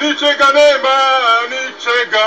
nichega neema nichega